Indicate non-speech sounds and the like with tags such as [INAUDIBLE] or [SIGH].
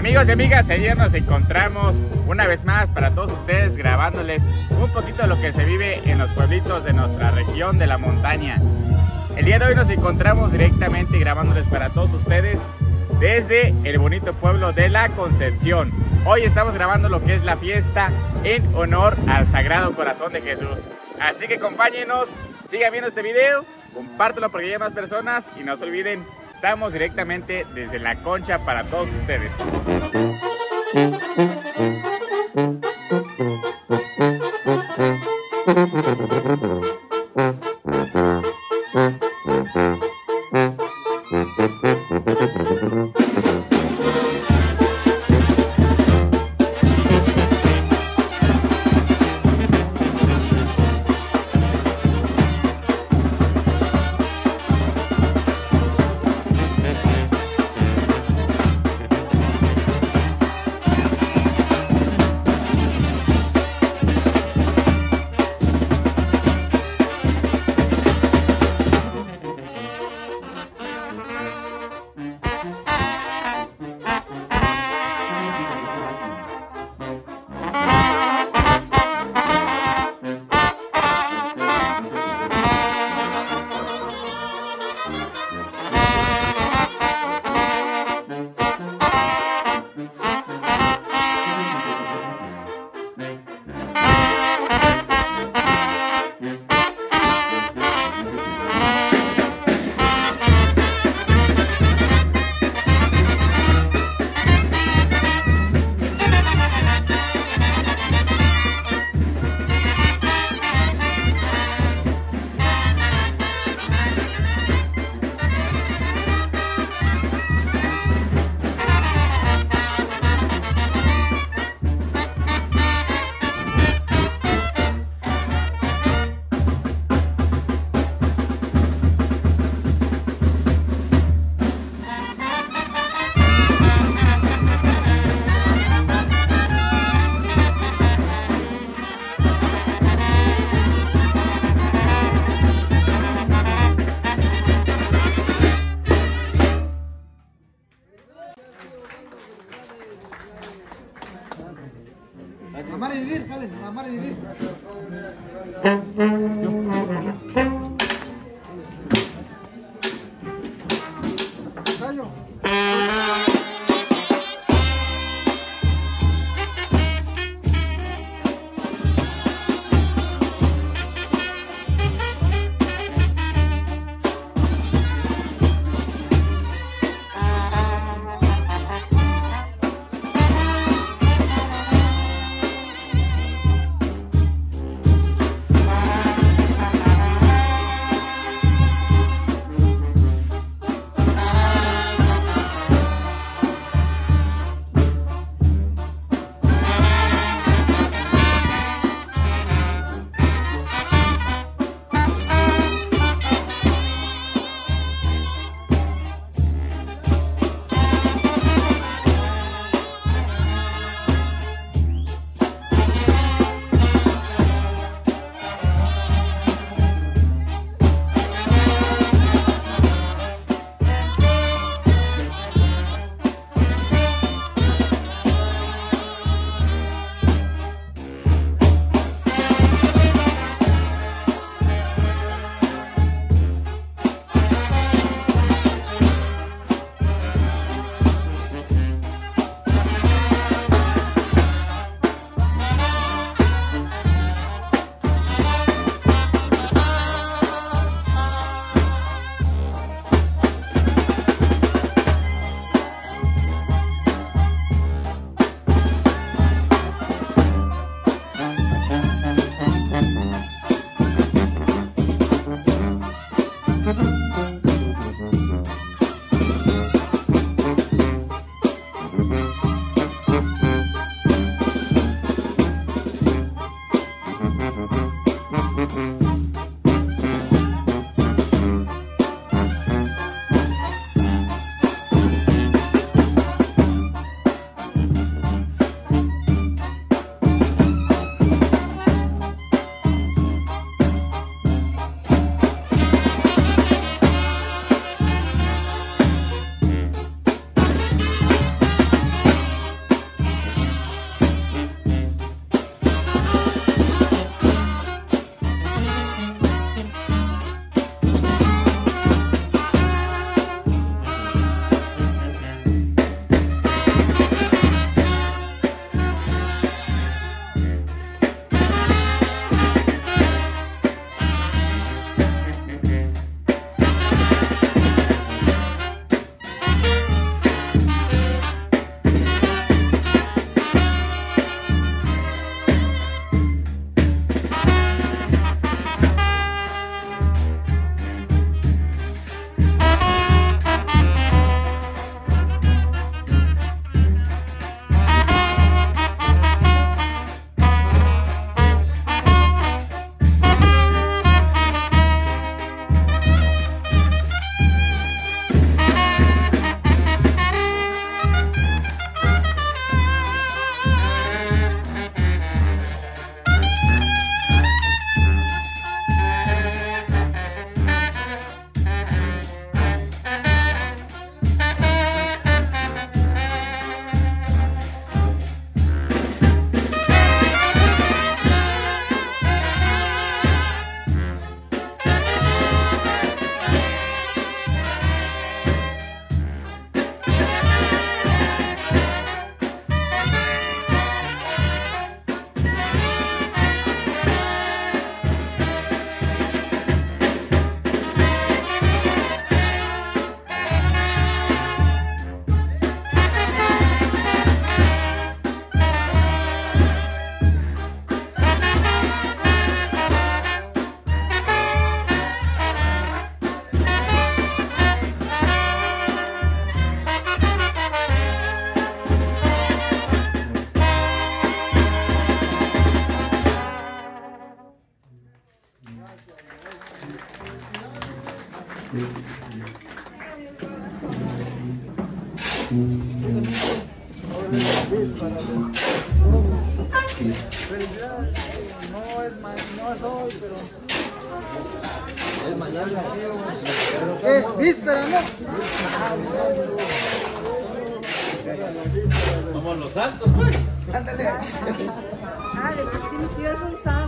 Amigos y amigas, ayer nos encontramos una vez más para todos ustedes grabándoles un poquito de lo que se vive en los pueblitos de nuestra región de la montaña. El día de hoy nos encontramos directamente grabándoles para todos ustedes desde el bonito pueblo de La Concepción. Hoy estamos grabando lo que es la fiesta en honor al Sagrado Corazón de Jesús. Así que acompáñenos, sigan viendo este video, compártelo porque hay más personas y no se olviden Estamos directamente desde la concha para todos ustedes. [LAUGHS] Mm-mm. Felicidades. No es, no es hoy, pero. Es mañana. ¿Qué? ¿Víspera, no? Somos los altos, pues. Ándale. Ah, de por sí, sí es un sábado.